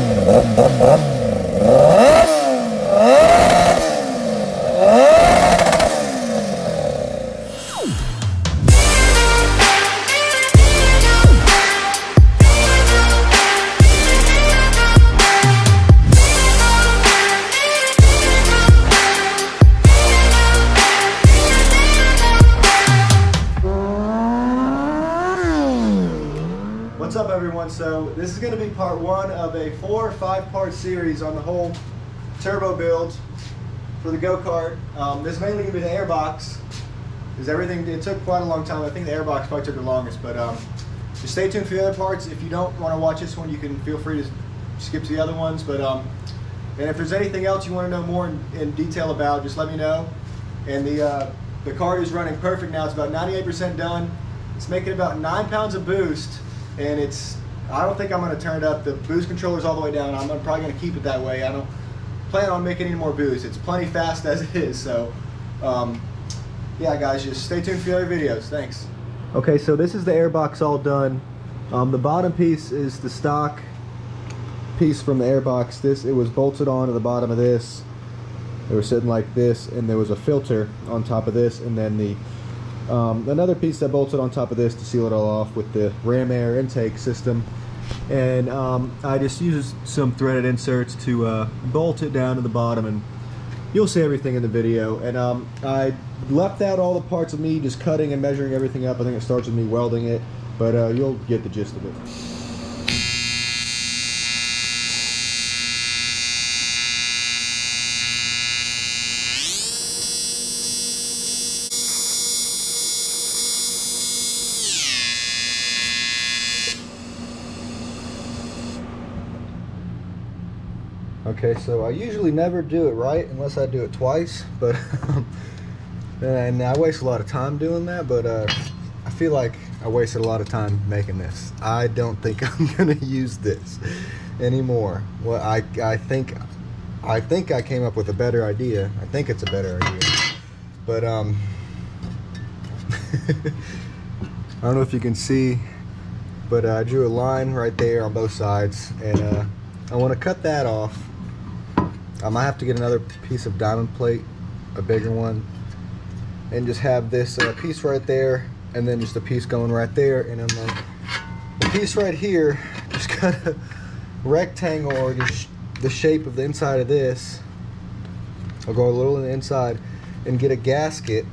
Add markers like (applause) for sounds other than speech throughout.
Bum. Going to be part one of a four or five part series on the whole turbo build for the go-kart. Um, this is mainly going to be the airbox because everything, it took quite a long time. I think the airbox probably took the longest, but um, just stay tuned for the other parts. If you don't want to watch this one, you can feel free to skip to the other ones. But um, And if there's anything else you want to know more in, in detail about, just let me know. And the, uh, the card is running perfect now. It's about 98% done. It's making about nine pounds of boost and it's I don't think I'm going to turn it up. The boost controller's all the way down. I'm probably going to keep it that way. I don't plan on making any more boost. It's plenty fast (laughs) as it is. So, um, yeah, guys, just stay tuned for the other videos. Thanks. Okay, so this is the airbox all done. Um, the bottom piece is the stock piece from the airbox. This it was bolted on to the bottom of this. They were sitting like this, and there was a filter on top of this, and then the um, another piece that bolted on top of this to seal it all off with the ram air intake system. And um, I just used some threaded inserts to uh, bolt it down to the bottom and you'll see everything in the video. And um, I left out all the parts of me just cutting and measuring everything up. I think it starts with me welding it, but uh, you'll get the gist of it. Okay, so I usually never do it right unless I do it twice, but (laughs) and I waste a lot of time doing that, but uh, I feel like I wasted a lot of time making this. I don't think (laughs) I'm gonna use this anymore. Well, I I think I think I came up with a better idea. I think it's a better idea, but um, (laughs) I don't know if you can see, but uh, I drew a line right there on both sides, and uh, I want to cut that off. I might have to get another piece of diamond plate, a bigger one, and just have this uh, piece right there, and then just a piece going right there, and then the, the piece right here, (laughs) just cut a rectangle or just the shape of the inside of this. I'll go a little in the inside and get a gasket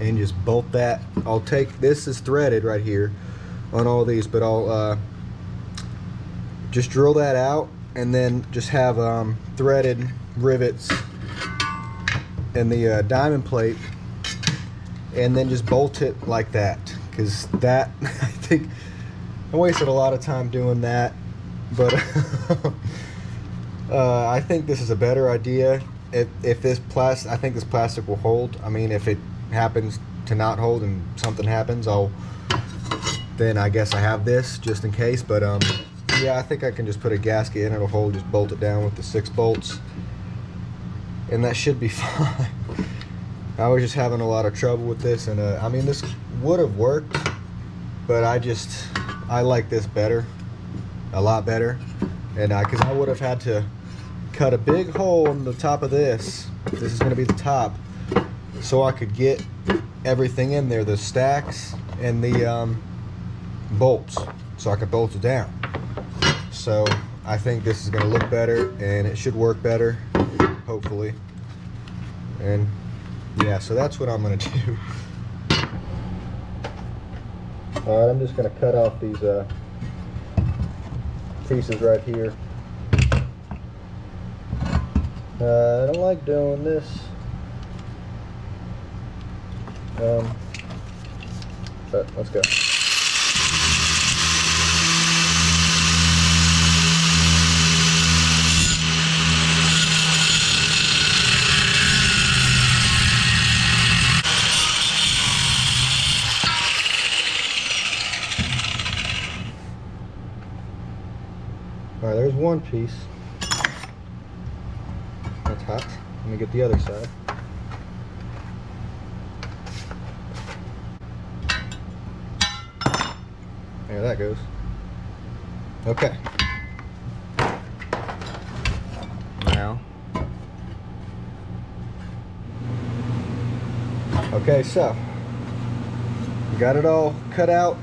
and just bolt that. I'll take this is threaded right here on all these, but I'll uh, just drill that out and then just have um, threaded rivets in the uh, diamond plate and then just bolt it like that. Because that (laughs) I think I wasted a lot of time doing that but (laughs) uh, I think this is a better idea. If, if this plastic I think this plastic will hold. I mean if it happens to not hold and something happens I'll then I guess I have this just in case but um yeah, I think I can just put a gasket in, it'll hold, just bolt it down with the six bolts. And that should be (laughs) fine. I was just having a lot of trouble with this, and uh, I mean, this would have worked, but I just, I like this better, a lot better. And because I, I would have had to cut a big hole in the top of this, this is going to be the top, so I could get everything in there, the stacks and the um, bolts, so I could bolt it down. So I think this is going to look better and it should work better, hopefully. And yeah, so that's what I'm going (laughs) to do. Alright, I'm just going to cut off these uh, pieces right here. Uh, I don't like doing this. Um, but let's go. One piece. That's hot. Let me get the other side. There that goes. Okay. Now. Okay, so got it all cut out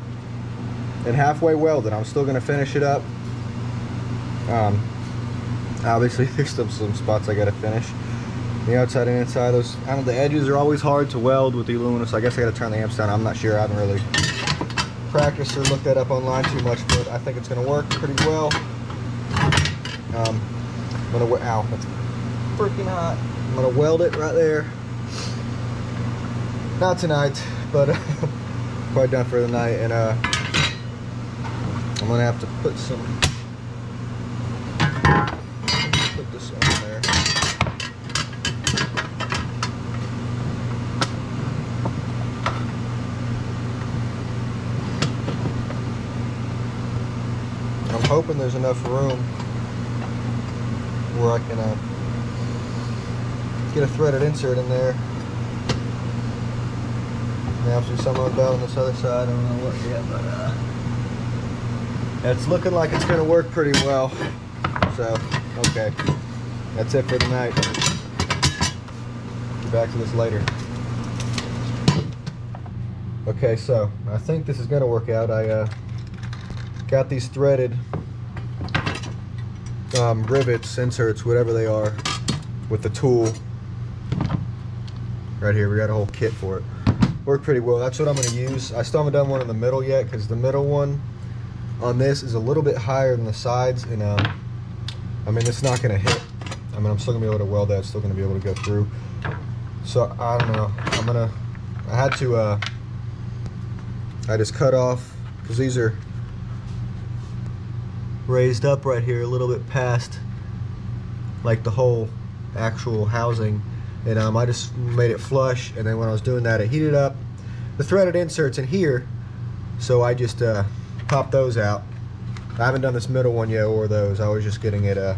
and halfway welded. I'm still gonna finish it up. Um, obviously, (laughs) there's still some spots I gotta finish. The outside and inside, those I don't the edges are always hard to weld with the aluminum, so I guess I gotta turn the amps down. I'm not sure. I haven't really practiced or looked that up online too much, but I think it's gonna work pretty well. Um, I'm gonna ow, that's freaking hot. I'm gonna weld it right there. Not tonight, but (laughs) probably done for the night, and uh, I'm gonna have to put some put this on there. I'm hoping there's enough room where I can uh, get a threaded insert in there. Now through some of the bell on this other side, I don't know what yet, but uh, it's looking like it's gonna work pretty well. So, okay, that's it for tonight. Get back to this later. Okay, so I think this is gonna work out. I uh, got these threaded um, rivets, inserts, whatever they are, with the tool right here. We got a whole kit for it. Worked pretty well. That's what I'm going to use. I still haven't done one in the middle yet because the middle one on this is a little bit higher than the sides, and um, I mean it's not going to hit. I mean I'm still going to be able to weld that. Still going to be able to go through. So I don't know. I'm gonna. I had to. Uh, I just cut off because these are raised up right here a little bit past like the whole actual housing. And um, I just made it flush and then when I was doing that it heated up. The threaded inserts in here so I just uh, popped those out. I haven't done this middle one yet or those. I was just getting it uh,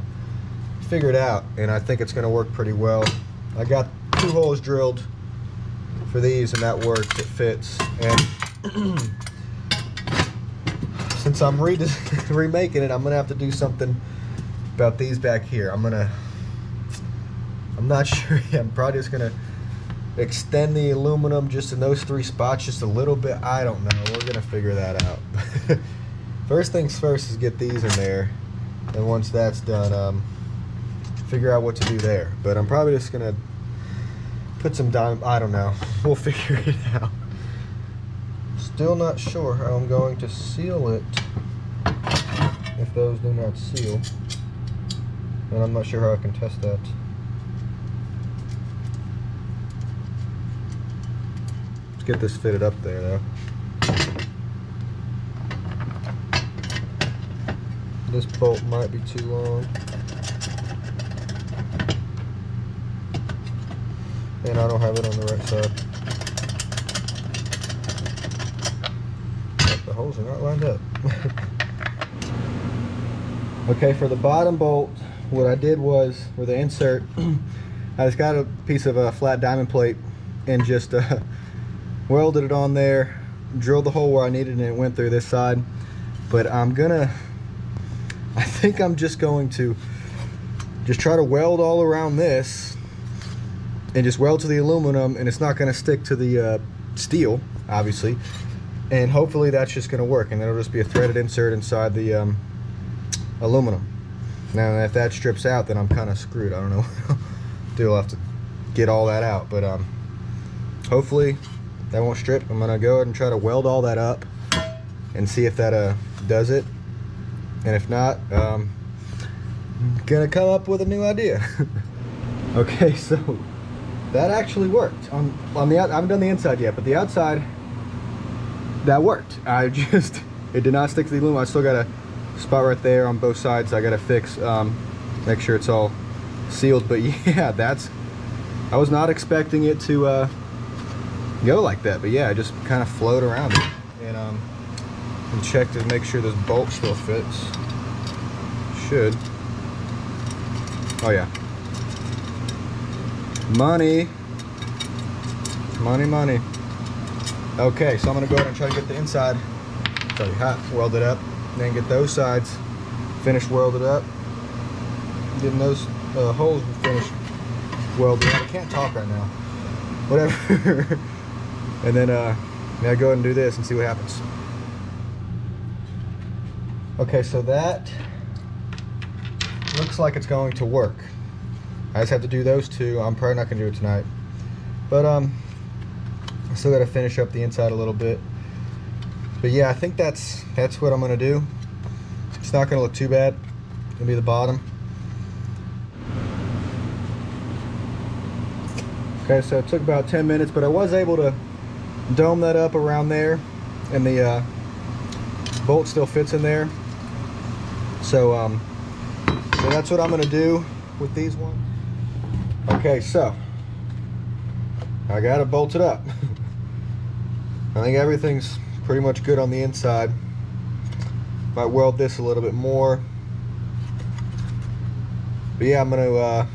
figured out and I think it's gonna work pretty well. I got two holes drilled for these and that works it fits and (clears throat) since I'm re (laughs) remaking it, I'm gonna have to do something about these back here. I'm gonna, I'm not (laughs) sure. I'm probably just gonna extend the aluminum just in those three spots just a little bit. I don't know. We're gonna figure that out. (laughs) first things first is get these in there, and once that's done, um, figure out what to do there. But I'm probably just gonna put some dime. I don't know. We'll figure it out. Still not sure how I'm going to seal it if those do not seal. And I'm not sure how I can test that. Let's get this fitted up there though. This bolt might be too long. And I don't have it on the right side. the holes are not lined up. okay, for the bottom bolt, what I did was, for the insert, (clears throat) I just got a piece of a flat diamond plate and just uh, (laughs) welded it on there, drilled the hole where I needed and it went through this side. But I'm gonna, (laughs) I think I'm just going to just try to weld all around this and just weld to the aluminum and it's not gonna stick to the uh, steel, obviously and hopefully that's just going to work and it'll just be a threaded insert inside the um, aluminum. Now if that strips out then I'm kind of screwed. I don't know (laughs) do I'll have to get all that out but um, hopefully that won't strip. I'm gonna go ahead and try to weld all that up and see if that uh, does it. And if not um, gonna come up with a new idea. (laughs) Okay so that actually worked. On on the I haven't done the inside yet but the outside that worked. I (laughs) just, it did not stick to the aluminum. I still got a spot right there on both sides. I got to fix, um, make sure it's all sealed. But (laughs) yeah, that's, I was not expecting it to uh, go like that. But yeah, I just kind of float around it. And, um, and check to make sure this bolt still fits. Should. Oh yeah. Money. Money, money. Okay, so I'm gonna go ahead and try to get the inside, tell hot, weld it up, then get those sides finished welded up. Getting those uh, holes finished welded up. I can't talk right now. Whatever. (laughs) and then uh, now go ahead and do this and see what happens. Okay, so that looks like it's going to work. I just have to do those two. I'm probably not gonna do it tonight. But um, I still gotta finish up the inside a little bit. But yeah, I think that's that's what I'm gonna do. It's not gonna look too bad. Gonna be the bottom. Okay, so it took about 10 minutes, but I was able to dome that up around there, and the uh, bolt still fits in there. So, um, so that's what I'm gonna do with these ones. Okay, so I got to bolt it up. (laughs) I think everything's pretty much good on the inside. Might weld this a little bit more. But yeah, I'm gonna, uh,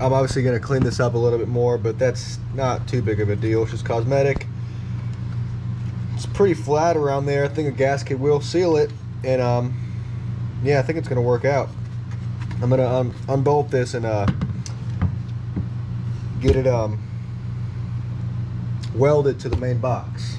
I'm obviously gonna clean this up a little bit more, but that's not too big of a deal. It's just cosmetic. It's pretty flat around there. I think a gasket will seal it. And um, yeah, I think it's gonna work out. I'm gonna un unbolt this and uh, get it um, welded to the main box.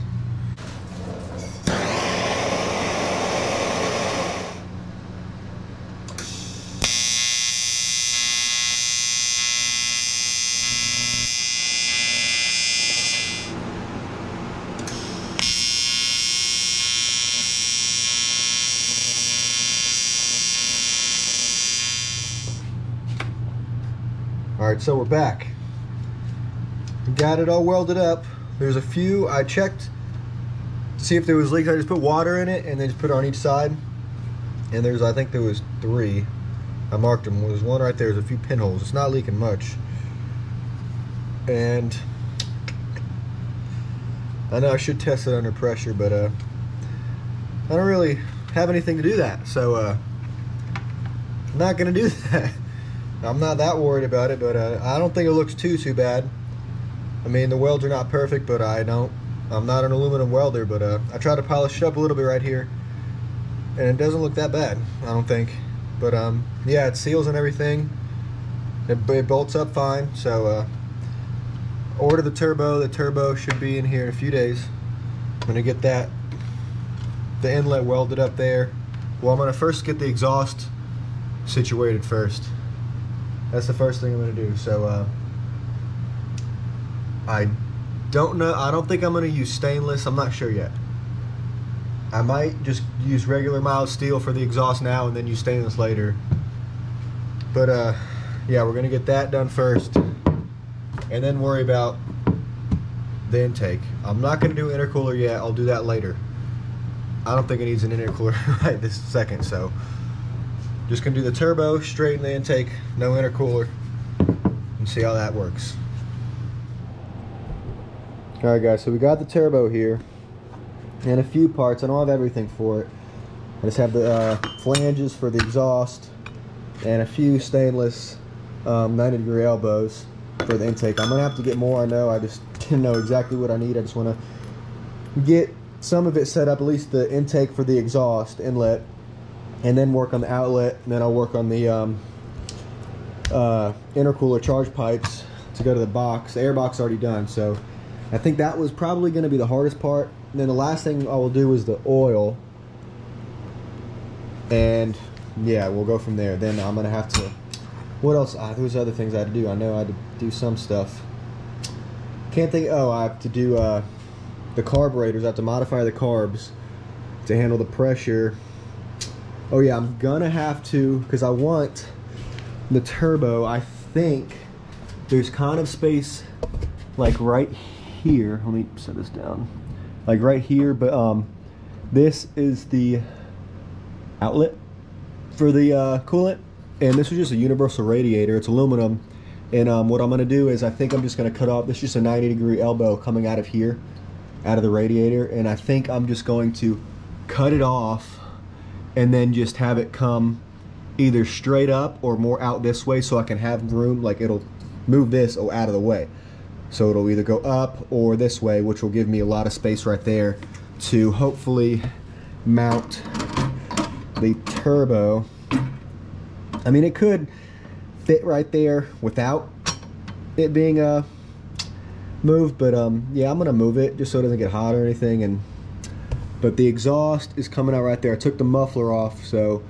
So we're back. Got it all welded up. There's a few, I checked to see if there was leaks. I just put water in it and then just put it on each side. And there's, I think there was three. I marked them. There's one right there. There's a few pinholes. It's not leaking much. And I know I should test it under pressure, but uh, I don't really have anything to do that. So uh, I'm not gonna do (laughs) that. I'm not that worried about it, but uh, I don't think it looks too too bad. I mean, the welds are not perfect, but I don't. I'm not an aluminum welder, but uh, I try to polish it up a little bit right here, and it doesn't look that bad. I don't think. But um, yeah, it seals and everything. It, it bolts up fine. So uh, order the turbo. The turbo should be in here in a few days. I'm gonna get that the inlet welded up there. Well, I'm gonna first get the exhaust situated first. That's the first thing I'm gonna do. So uh, I don't know. I don't think I'm gonna use stainless. I'm not sure yet. I might just use regular mild steel for the exhaust now and then use stainless later. But uh, yeah, we're gonna get that done first, and then worry about the intake. I'm not gonna do intercooler yet. I'll do that later. I don't think it needs an intercooler (laughs) right this second, so. Just gonna do the turbo, straighten the intake, no intercooler, and see how that works. Alright guys, so we got the turbo here, and a few parts. I don't have everything for it. I just have the uh, flanges for the exhaust, and a few stainless um, 90 degree elbows for the intake. I'm gonna have to get more, I know, I just (laughs) didn't know exactly what I need. I just wanna get some of it set up, at least the intake for the exhaust inlet, and then work on the outlet, and then I'll work on the um, uh, intercooler charge pipes to go to the box. The air box already done, so I think that was probably going to be the hardest part. And then the last thing I will do is the oil, and yeah, we'll go from there. Then I'm gonna have to. What else? Ah, there was other things I had to do. I know I had to do some stuff. Can't think. Oh, I have to do uh, the carburetors. I have to modify the carbs to handle the pressure Oh yeah, I'm gonna have to because I want the turbo. I think there's kind of space like right here. Let me set this down. Like right here, but um, this is the outlet for the uh, coolant, and this is just a universal radiator. It's aluminum, and um, what I'm gonna do is I think I'm just gonna cut off. This is just a 90 degree elbow coming out of here, out of the radiator, and I think I'm just going to cut it off and then just have it come either straight up or more out this way so I can have room like it'll move this out of the way so it'll either go up or this way which will give me a lot of space right there to hopefully mount the turbo I mean, it could fit right there without it being uh, moved, but um, yeah, I'm gonna move it just so it doesn't get hot or anything. And but the exhaust is coming out right there. I took the muffler off, so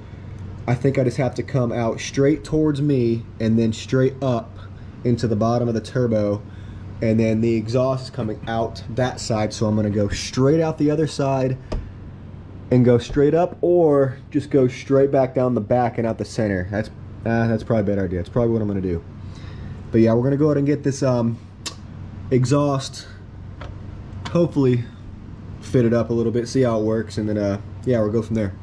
I think I just have to come out straight towards me and then straight up into the bottom of the turbo. And then the exhaust is coming out that side, so I'm gonna go straight out the other side and go straight up or just go straight back down the back and out the center. That's uh, that's probably a better idea. That's probably what I'm gonna do. But yeah, we're gonna go ahead and get this um, exhaust hopefully fitted up a little bit, see how it works, and then uh, yeah, we'll go from there.